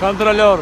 Контролер.